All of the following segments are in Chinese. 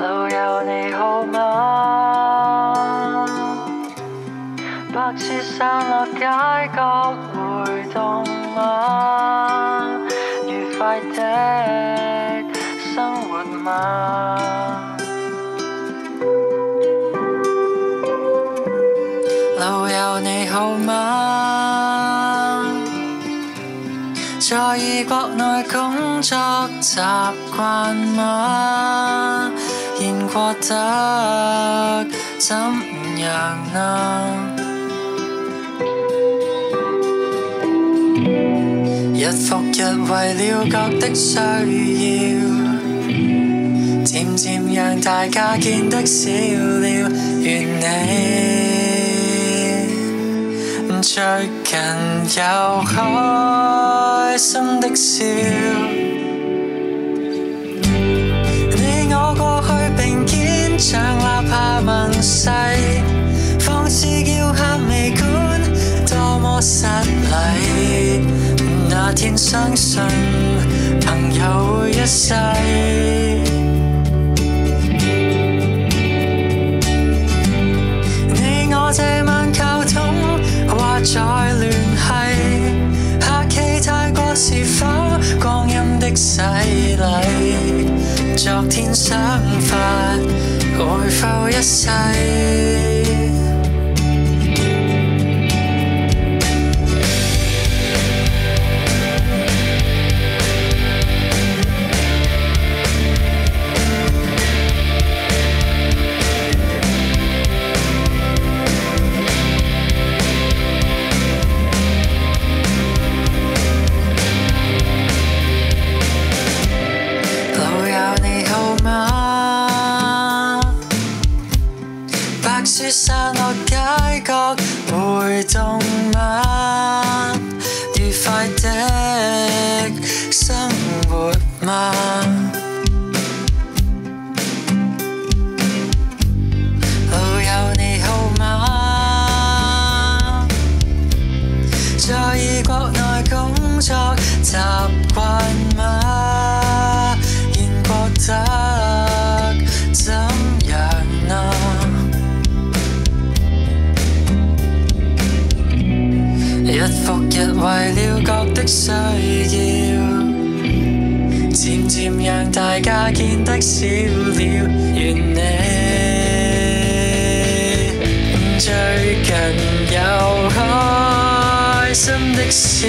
老友你好吗？白雪散落街角会冻吗？愉快的生活吗？老友你好吗？在异国内工作习惯吗？現過得怎樣啊？日復日為了覺的需要，漸漸讓大家見得少了。愿你最近有開心的笑。那天相信朋友會一世。你我这晚溝通，或再聯系，客氣太過是否光陰的洗礼？昨天想法会否一世？散落街角回動嗎？愉快的生活嗎？老友你好嗎？在意國內工作習慣嗎？現過得復日為了各的需要，漸漸讓大家見得少了。願你最近有開心的笑。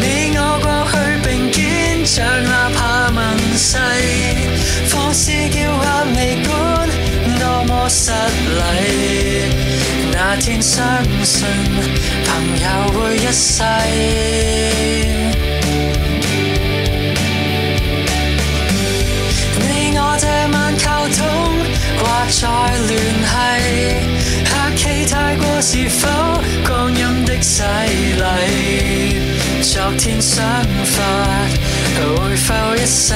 你我過去並肩，像立下盟誓，放肆叫客未管，多麼失禮。那天相信朋友會一世。你我这晚溝通，話再聯繫，客氣太過是否光陰的洗礼？昨天想法会否一世？